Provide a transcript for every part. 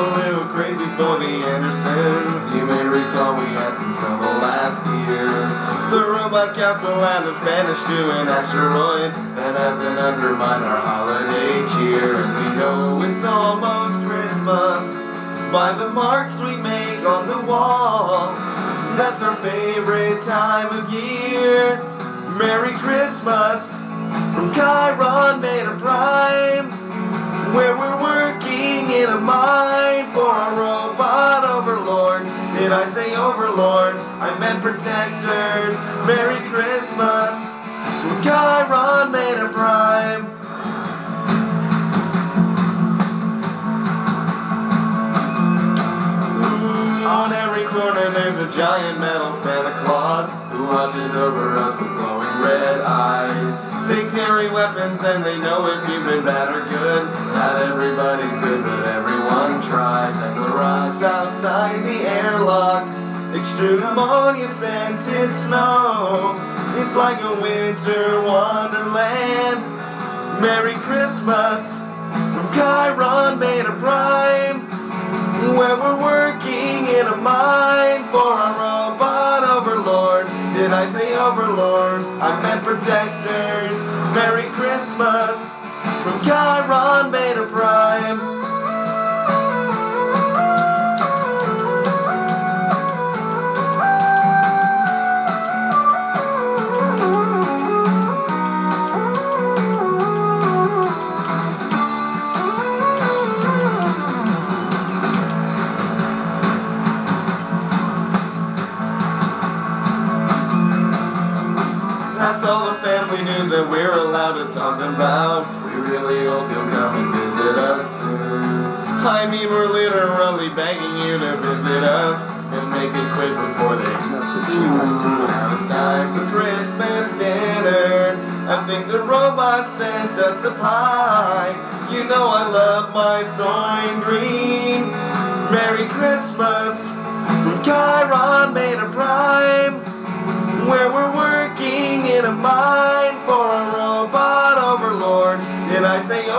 a little crazy for the Andersons. You may recall we had some trouble last year. The robot council had us banished to an asteroid that hasn't undermined our holiday cheer. And we know it's almost Christmas by the marks we make on the wall. That's our favorite time of year. Merry Christmas from Chiron Beta Did I say overlords? I meant protectors. Merry Christmas Chiron Beta Prime. On every corner there's a giant metal Santa Claus who watches over us with glowing red eyes. They carry weapons and they know if you've been bad or good. Not everybody's good, but the outside the airlock extrude ammonia scented snow. It's like a winter wonderland. Merry Christmas from Chiron Beta Prime where we're working in a mine for our robot overlords. Did I say overlords? I meant protectors. Merry Christmas from Chiron Beta Prime. That's all the family news that we're allowed to talk about. We really hope you'll come and visit us soon. I mean, we're literally begging you to visit us and make it quick before they That's what you want to do. now it's time for Christmas dinner. I think the robot sent us a pie. You know I love my Soylent Green. Merry Christmas from Chiron Beta Prime where we're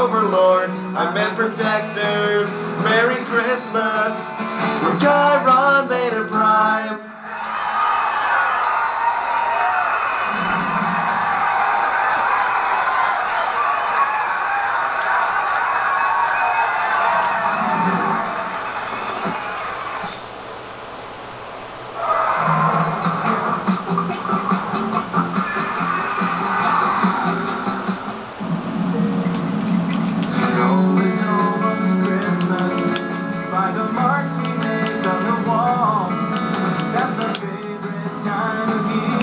overlords? I meant protectors. Merry Christmas from Chiron Beta Prime. Martin.